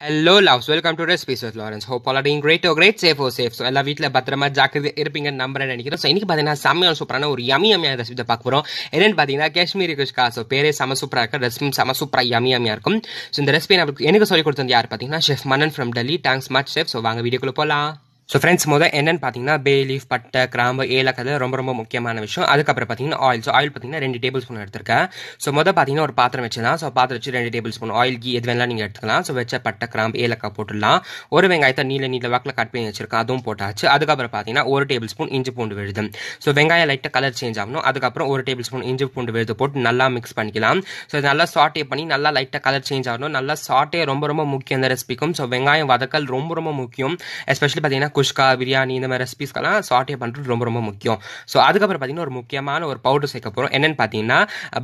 Hello loves welcome to recipes with Lawrence hope all doing great oh great safe oh safe so எல்லா வீட்டில் பத்திரமா ஜாக்கிரதை இருப்பீங்கன்னு நம்புறேன் நினைக்கிறேன் ஸோ இன்றைக்கி பார்த்தீங்கன்னா செம்மையான சூப்பரான ஒரு யமி யமியான ரெசிபி பார்க்க போகிறோம் என்னென்னு பார்த்தீங்கன்னா காஷ்மீரி குஷ்கா ஸோ பேரே செம சூப்பராக இருக்கும் ரெசிபி செம சூப்பராக யமி யமியாக இருக்கும். ஸோ இந்த ரெசிபி நம்மளுக்கு எனக்கு சொல்லி கொடுத்தது யார் பார்த்தீங்கன்னா chef Mannan from Delhi thanks much chef so வாங்க வீடியோக்குள்ளே போகலாம் ஸோ ஃப்ரெண்ட்ஸ் முதல் என்னென்னு பார்த்தீங்கன்னா பே லீஃப் பட்டை கிராம்பு ஏலக்கதை ரொம்ப ரொம்ப முக்கியமான விஷயம். அதுக்கப்புறம் பார்த்தீங்கன்னா ஆயில் ஸோ ஆயில் பார்த்தீங்கன்னா ரெண்டு டேபிள் ஸ்பூன் எடுத்திருக்கேன். ஸோ முதல் பார்த்தீங்கன்னா ஒரு பாத்திரம் வச்சுலாம் ஸோ பாத்திரம் வச்சு ரெண்டு டேபிள் ஸ்பூன் ஆயில் கீ எது வேணாலும் நீங்கள் எடுத்துக்கலாம். ஸோ வச்ச பட்டை கிராம்பு ஏலக்காய் போட்டுடலாம். ஒரு வெங்காயத்தை நீல நீல வாக்கில் கட் பண்ணி வச்சிருக்கேன். அதுவும் போட்டாச்சு. அதுக்கப்புறம் பார்த்தீங்கன்னா ஒரு டேபிள் ஸ்பூன் இஞ்சி பூண்டு விழுது. ஸோ வெங்காயம் லைட்டாக கலர் சேஞ்ச் ஆகணும். அதுக்கப்புறம் ஒரு டேபிள் ஸ்பூன் இஞ்சி பூண்டு விழுது போட்டு நல்லா மிக்ஸ் பண்ணிக்கலாம். ஸோ நல்லா சாட்டே பண்ணி நல்லா லைட்டாக கலர் சேஞ்ச் ஆகணும். நல்லா சாட்டே ரொம்ப ரொம்ப முக்கியம் இந்த ரெசிபிக்கும் ஸோ வெங்காயம் வதக்கல் ரொம்ப ரொம்ப முக்கியம். எஸ்பெஷலி பார்த்தீங்கன்னா குஷ்கா பிரியாணி இந்த மாதிரி ரெசிபிஸ்க்கெல்லாம் சாட்டே பண்ணுறது ரொம்ப ரொம்ப முக்கியம். ஸோ அதுக்கப்புறம் பார்த்தீங்கன்னா ஒரு முக்கியமான ஒரு பவுடர் சேர்க்க போகிறோம் என்னென்னு பார்த்தீங்கன்னா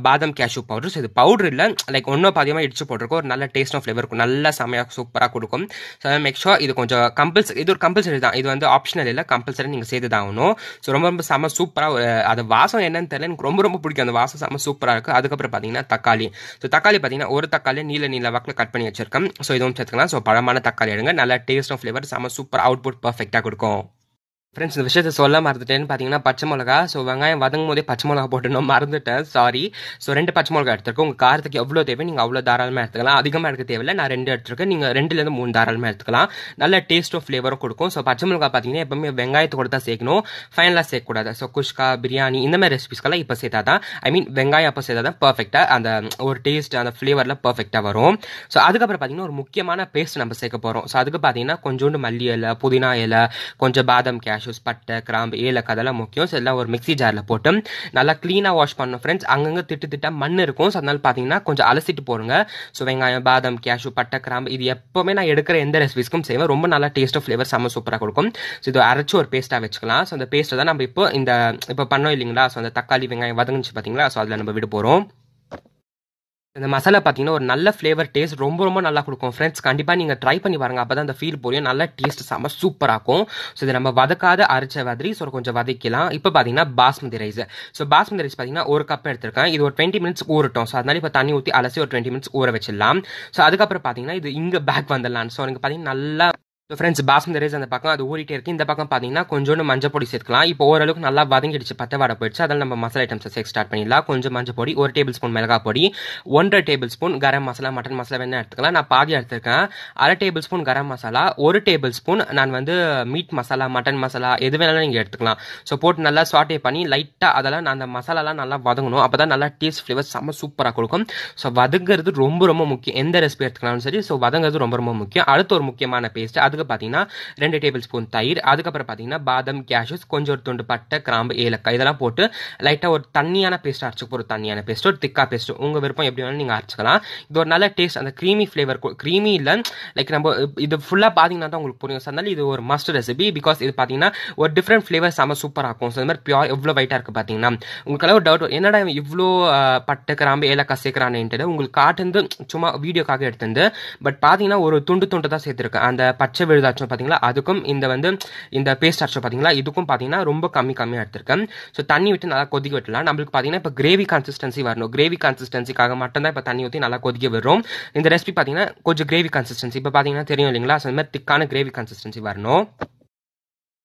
பாதாம் கேஷ்யூ பவுடர் ஸோ இது பவுடர் இல்லை லைக் ஒன்றும் பாதியமாக இடிச்சு போட்டிருக்கோம். ஒரு நல்ல டேஸ்ட் ஆஃப் ஃப்ளேவர் இருக்கும் நல்ல செமையாக சூப்பராக கொடுக்கும். ஸோ மேக் ஷோர் இது கொஞ்சம் கம்பல்சரி இது ஒரு கம்பல்சரி தான். இது வந்து ஆப்ஷனல் இல்லை கம்பல்சரி நீங்கள் செய்து தான் ஆகணும். ஸோ ரொம்ப ரொம்ப செம்ம சூப்பராக அது வாசம் என்னன்னு தெரியல. எனக்கு ரொம்ப ரொம்ப பிடிக்கும். அந்த வாசம் செம்ம சூப்பராக இருக்குது அதுக்கப்புறம் பார்த்தீங்கன்னா தக்காளி. ஸோ தக்காளி பார்த்தீங்கன்னா ஒரு தக்காளி நீல நீல வாக்கில் கட் பண்ணி வச்சிருக்கேன். ஸோ இதுவும் சேர்த்துக்கலாம். ஸோ பழமான தக்காளி எடுங்க. நல்ல டேஸ்ட் ஆஃப் ஃப்ளேவர் செம்ம சூப்பர் அவுட்புட் பர்ஃபெக்டாக கொடுக்கும் ஃப்ரெண்ட்ஸ் இந்த விஷயத்தை சொல்ல மறந்துட்டேன்னு பார்த்தீங்கன்னா பச்சை மிளகா. ஸோ வெங்காயம் வதங்கும் போதே பச்சை மிளகா போட்டுணும் மறந்துட்டேன். சாரி ஸோ ரெண்டு பச்சை மிளகா எடுத்துருக்கோம். உங்கள் காரத்துக்கு எவ்வளோ தேவை நீங்கள் அவ்வளோ தாராளமாக எடுத்துக்கலாம். அதிகமாக எடுக்க தேவையில்லை. நான் ரெண்டு எடுத்துருக்கேன். நீங்கள் ரெண்டுலேருந்து மூணு தாராளமாக எடுத்துக்கலாம். நல்ல டேஸ்ட் ஆஃப் ஃப்ளேவரும் கொடுக்கும். ஸோ பச்சை மிளகா பார்த்தீங்கன்னா எப்பவுமே வெங்காயத்தை கூட தான் சேர்க்கணும். ஃபைனலாக சேர்க்கக்கூடாது. ஸோ குஷ்கா பிரியாணி இந்த மாதிரி ரெசிபிஸ்க்கெல்லாம் இப்போ சேர்த்தா தான் ஐ மீன் வெங்காயம் அப்போ சேர்த்தா தான் பர்ஃபெக்டாக அந்த ஒரு டேஸ்ட் அந்த ஃப்ளேவரில் பர்ஃபெக்டாக வரும். ஸோ அதுக்கப்புறம் பார்த்தீங்கன்னா ஒரு முக்கியமான பேஸ்ட் நம்ம சேர்க்க போகிறோம் ஸோ அதுக்கு பார்த்தீங்கன்னா கொஞ்சோண்டு மல்லி இலை புதினா இலை கொஞ்சம் பாதாம் கேஷ்யூஸ் பட்டை கிராம்பு ஏலக்காய் அதெல்லாம் முக்கியம். ஸோ எல்லாம் ஒரு மிக்ஸி ஜாரில் போட்டு நல்லா க்ளீனாக வாஷ் பண்ணணும் ஃப்ரெண்ட்ஸ் அங்கங்கே திட்டு திட்டா மண் இருக்கும். ஸோ அதனால பார்த்தீங்கன்னா கொஞ்சம் அலசிட்டு போடுங்க. ஸோ வெங்காயம் பாதம் கேஷு பட்டை கிராம்பு இது எப்போவுமே நான் எடுக்கிற எந்த ரெசிபிஸ்க்கும் செய்வேன். ரொம்ப நல்லா டேஸ்ட் ஆஃப் ஃப்ளேவர் செம்ம சூப்பராக கொடுக்கும். ஸோ இது அரைச்சி ஒரு பேஸ்ட்டாக வச்சுக்கலாம். ஸோ அந்த பேஸ்ட்டை தான் நம்ம இப்போ இந்த இப்போ பண்ணோம் இல்லைங்களா? ஸோ அந்த தக்காளி வெங்காயம் வதங்கிச்சு பார்த்தீங்களா ஸோ அதில் நம்ம விட போகிறோம் இந்த மசாலா பார்த்தீங்கன்னா ஒரு நல்ல ஃப்ளேவர் டேஸ்ட் ரொம்ப ரொம்ப நல்லா கொடுக்கும். ஃப்ரெண்ட்ஸ் கண்டிப்பாக நீங்கள் ட்ரை பண்ணி பாருங்க. அப்போ தான் அந்த ஃபீல் புரியும். நல்ல டேஸ்ட் செம்ம சூப்பராகும் ஸோ இதை நம்ம வதக்காத அரைச்ச வதரி ஸோ கொஞ்சம் வதக்கலாம் இப்போ பார்த்தீங்கன்னா basmati rice so basmati rice பார்த்தீங்கன்னா ஒரு கப் எடுத்திருக்கேன். இது ஒரு டுவெண்ட்டி மினிட்ஸ் ஊறட்டும். ஸோ அதனால இப்போ தண்ணி ஊற்றி அலசி ஒரு டுவெண்ட்டி மினிட்ஸ் ஊற வச்சிடலாம். ஸோ அதுக்கப்புறம் பார்த்தீங்கன்னா இது இங்கே பேக் வந்துடலாம் ஸோ எனக்கு பார்த்தீங்கன்னா நல்லா ஸோ ஃப்ரெண்ட்ஸ் பாஸ்மதி ரைஸ் அந்த பக்கம் அது ஊறிட்டே இருக்கு இந்த பக்கம் பார்த்தீங்கன்னா கொஞ்சோண்டு மஞ்சள் பொடி சேர்க்கலாம் இப்போ ஓரளவுக்கு நல்லா வதங்கிடுச்சு. பத்த வடை போயிடுச்சு. அதில் நம்ம மசாலா ஐட்டம்ஸை சேர்க்க ஸ்டார்ட் பண்ணிடலாம். கொஞ்சம் மஞ்சள் பொடி ஒரு டேபிள் ஸ்பூன் மிளகா பொடி ஒன்றரை table spoon garam masala mutton masala வேணா எடுத்துக்கலாம். நான் பாதி எடுத்திருக்கேன். அரை டேபிள் ஸ்பூன் கரம் மசாலா ஒரு டேபிள் ஸ்பூன் நான் வந்து மீட் மசாலா மட்டன் மசாலா எது வேணாலும் நீங்கள் எடுத்துக்கலாம். ஸோ போட்டு நல்லா சாட்டே பண்ணி லைட்டாக அதெல்லாம் நான் அந்த மசாலாலாம் நல்லா வதங்கணும். அப்போ தான் நல்லா டேஸ்ட் ஃப்ளேவர் செம்ம சூப்பராக கொடுக்கும். ஸோ வதங்கிறது ரொம்ப ரொம்ப முக்கியம். எந்த ரெசிபி எடுத்துக்கலாம்னு சரி. ஸோ வதங்கிறது ரொம்ப ரொம்ப முக்கியம். அடுத்து ஒரு முக்கியமான பேஸ்ட் அதுக்கு பார்த்தீங்கன்னா ரெண்டு டேபிள் ஸ்பூன் தயிர் அதுக்கப்புறம் பார்த்தீங்கன்னா பாதம் கேஷஸ் கொஞ்சம் ஒரு துண்டு பட்டை கிராம்பு ஏலக்காய் இதெல்லாம் போட்டு லைட்டாக ஒரு தண்ணியான பேஸ்ட் அரைச்சிக்க ஒரு தண்ணியான பேஸ்ட் ஒரு திக்கா பேஸ்ட் உங்கள் விருப்பம் எப்படி வேணாலும் நீங்கள் அரைச்சிக்கலாம். இது ஒரு நல்ல டேஸ்ட் அந்த க்ரீமி ஃப்ளேவர் க்ரீமி இல்லை லைக் நம்ம இது ஃபுல்லாக பார்த்தீங்கன்னா தான் உங்களுக்கு புரியும். அதனால இது ஒரு மஸ்ட் ரெசிபி பிகாஸ் இது பார்த்தீங்கன்னா ஒரு டிஃப்ரெண்ட் ஃப்ளேவர் செம சூப்பராக இருக்கும் ஸோ இந்த மாதிரி பியூர் எவ்வளோ வைட்டாக இருக்குது பார்த்தீங்கன்னா உங்களுக்கு ஒரு டவுட் என்னடா இவ்வளோ பட்டை கிராம்பு ஏலக்காய் சேர்க்குறானேன்ட்டு உங்களுக்கு காட்டுந்து சும்மா வீடியோக்காக எடுத்துருந்து பட் பார்த்தீங்கன்னா ஒரு துண்டு துண்டு தான் சேர்த்துருக்கேன் அந்த பச்சை விழுதாச்சும் பார்த்தீங்களா? அதுக்கும் இந்த வந்து இந்த பேஸ்ட் அரைச்சோ பார்த்தீங்களா? இதுக்கும் பார்த்தீங்கன்னா ரொம்ப கம்மி கம்மியாக எடுத்திருக்கேன். ஸோ தண்ணி விட்டு நல்லா கொதிக்க விட்டலாம் நம்மளுக்கு பார்த்தீங்கன்னா இப்போ கிரேவி கன்சிஸ்டன்சி வரணும். கிரேவி கன்சிஸ்டன்சிக்காக மட்டும் தான் இப்போ தண்ணி ஊற்றி நல்லா கொதிக்க விடுறோம். இந்த ரெசிபி பார்த்தீங்கன்னா கொஞ்சம் கிரேவி கன்சிஸ்டன்சி இப்போ பார்த்தீங்கன்னா தெரியும் இல்லைங்களா? ஸோ இந்த மாதிரி திக்கான கிரேவி கன்சிஸ்டன்சி வரணும்.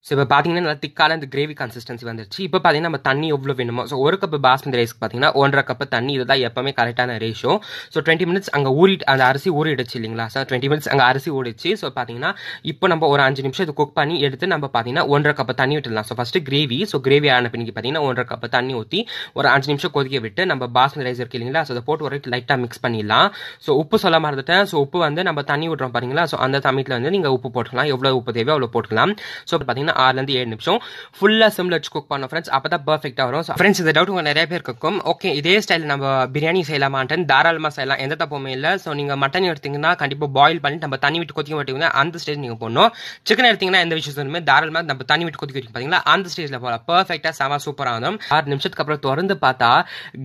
ஸோ இப்போ பார்த்தீங்கன்னா நல்லா திக்கான இந்த கிரேவி கன்சிஸ்டன்சி வந்துருச்சு. இப்போ பார்த்தீங்கன்னா நம்ம தண்ணி எவ்வளோ வேணுமோ ஸோ ஒரு கப்பு பாஸ்மதி ரைஸ்க்கு பார்த்தீங்கன்னா ஒன்றரை கப்பு தண்ணி இதுதான் எப்பவுமே கரெக்டான ரேஷியோ ஸோ டுவெண்ட்டி மினிட்ஸ் அங்கே ஊறி அந்த அரிசி ஊறிடுச்சு இல்லைங்களா? ஸோ டுவெண்ட்டி மினிட்ஸ் அங்கே அரிசி ஊறிடுச்சு. ஸோ பார்த்தீங்கன்னா இப்போ நம்ம ஒரு அஞ்சு நிமிஷம் இது குக் பண்ணி எடுத்து நம்ம பார்த்தீங்கன்னா ஒன்றரை கப்பு தண்ணி விட்டுடலாம். So first gravy so gravy ஆன பின்னிக்கு பார்த்தீங்கன்னா ஒன்றரை கப்பு தண்ணி ஊற்றி ஒரு அஞ்சு நிமிஷம் கொதிக்க விட்டு நம்ம பாஸ்மதி ரைஸ் இருக்கு இல்லைங்களா? ஸோ அதை போட்டு ஒரு லைட்டாக மிக்ஸ் பண்ணிடலாம். ஸோ உப்பு சொல்ல மறந்துட்டேன். ஸோ உப்பு வந்து நம்ம தண்ணி விட்றோம் பாருங்களா? ஸோ அந்த சமயத்தில் வந்து நீங்கள் உப்பு போட்டுக்கலாம். எவ்வளோ உப்பு தேவையோ அவ்வளோ போட்டுக்கலாம். ஸோ பார்த்தீங்கன்னா ஆறுலேருந்து ஏழு நிமிஷம். ஃபுல்லாக சிம்மில் வச்சு குக் பண்ணோம் ஃப்ரெண்ட்ஸ் அப்போ தான் பர்ஃபெக்டாக வரும். ஸோ ஃப்ரெண்ட்ஸ் இந்த டவுட் உங்கள் நிறைய பேர் இருக்கும் ஓகே இதே ஸ்டைல் நம்ம பிரியாணி செய்யலாமான்ட்டு தாராளமாக செய்யலாம். எந்த தப்புமே இல்லை. ஸோ நீங்கள் மட்டன் எடுத்தீங்கன்னா கண்டிப்பாக பாயில் பண்ணி நம்ம தண்ணி விட்டு கொதிக்க மாட்டீங்கன்னா அந்த ஸ்டேஜ் நீங்கள் போடணும். சிக்கன் எடுத்தீங்கன்னா எந்த விஷயத்துலையுமே தாராளமாக நம்ம தண்ணி விட்டு கொதிக்க வைக்கும் பார்த்தீங்களா அந்த ஸ்டேஜில் போகலாம் பர்ஃபெக்டாக செம சூப்பராக இருக்கும் ஆறு நிமிஷத்துக்கு அப்புறம் திறந்து பார்த்தா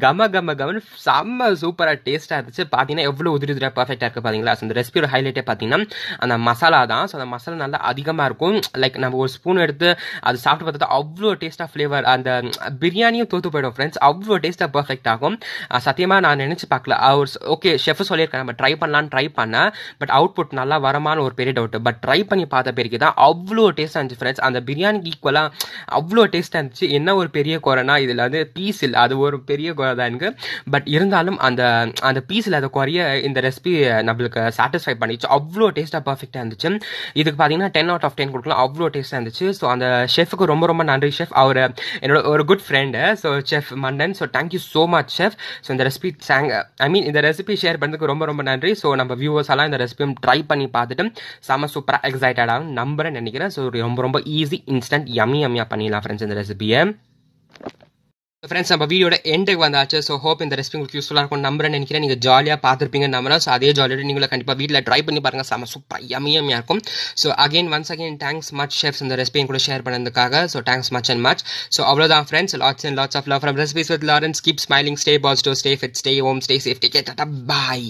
கம கம கமன் செம்ம சூப்பராக டேஸ்ட்டாக இருந்துச்சு. பார்த்தீங்கன்னா எவ்வளோ உதிரி உதிரியாக பர்ஃபெக்டாக இருக்குது பார்த்தீங்களா ஸோ இந்த ரெசிபியோட ஹைலைட்டே பார்த்தீங்கன்னா அந்த மசாலா தான். ஸோ அந்த மசாலா நல்லா அதிகமாக இருக்கும். லைக் நம்ம ஒரு ஸ்பூன் ஸ்பூன் எடுத்து அது சாப்பிட்டு பார்த்தா அவ்வளோ டேஸ்ட்டாக ஃப்ளேவர் அந்த பிரியாணியும் தோத்து போயிடும் ஃப்ரெண்ட்ஸ் அவ்வளோ டேஸ்ட்டாக பர்ஃபெக்ட் ஆகும். சத்தியமாக நான் நினச்சி பார்க்கல. அவர் ஓகே ஷெஃப் சொல்லியிருக்கேன் நம்ம ட்ரை பண்ணலான்னு ட்ரை பண்ணேன். பட் அவுட்புட் நல்லா வரமான ஒரு பெரிய டவுட் பட் ட்ரை பண்ணி பார்த்த பேருக்கு தான் அவ்வளோ டேஸ்ட்டாக இருந்துச்சு ஃப்ரெண்ட்ஸ் அந்த பிரியாணிக்கு ஈக்குவலாக அவ்வளோ டேஸ்ட்டாக இருந்துச்சு. என்ன ஒரு பெரிய குறைனா இதில் வந்து பீஸ் இல்லை. அது ஒரு பெரிய குறை தான் எனக்கு. பட் இருந்தாலும் அந்த அந்த பீஸில் அதை குறைய இந்த ரெசிபி நம்மளுக்கு சாட்டிஸ்ஃபை பண்ணிச்சு. அவ்வளோ டேஸ்ட்டாக பர்ஃபெக்டாக இருந்துச்சு. இதுக்கு பார்த்தீங்கன்னா டென் அவுட் ஆஃப் டென் கொடுக்கலாம். அவ்வளோ டேஸ்ட்டாக இருந்துச்சு. ஸோ அந்த ஷெஃப்க்கு ரொம்ப ரொம்ப நன்றி ஷெஃப் அவர் என்னோட ஒரு good friend so chef மண்டன் so thank you so much chef so இந்த ரெசிபி சாங் ஐ மீன் இந்த ரெசிபி ஷேர் பண்ணதுக்கு ரொம்ப ரொம்ப நன்றி. ஸோ நம்ம வியூவர்ஸ் எல்லாம் இந்த ரெசிபியும் ட்ரை பண்ணி பார்த்துட்டு செம்ம சூப்பராக எக்ஸைட்டடாக நம்புறேன்னு நினைக்கிறேன். ஸோ ரொம்ப ரொம்ப ஈஸி இன்ஸ்டன்ட் யம்மி யம்மியாக பண்ணிடலாம் ஃப்ரெண்ட்ஸ் இந்த ரெசிபியை ஃப்ரெண்ட்ஸ் நம்ம வீடியோட எண்டுக்கு வந்தாச்சு. ஸோ ஹோப் இந்த ரெசிபி உங்களுக்கு யூஸ்ஃபுல்லாக இருக்கும். நம்புறேன் நினைக்கிறேன். நீங்கள் ஜாலியாக பார்த்துருப்பீங்க நம்புறேன். ஸோ அதே ஜாலியோட நீங்களும் கண்டிப்பாக வீட்டில் ட்ரை பண்ணி பாருங்கள் செம சூப்பர் யம்மியம்மியாக இருக்கும். So again once again thanks much chefs இந்த ரெசிபியும் கூட ஷேர் பண்ணதுக்காக. So thanks much and much so அவ்வளோதான் friends lots and lots of love from recipes with Lawrence keep smiling stay positive stay fit stay home stay safety கேட்டா பாய்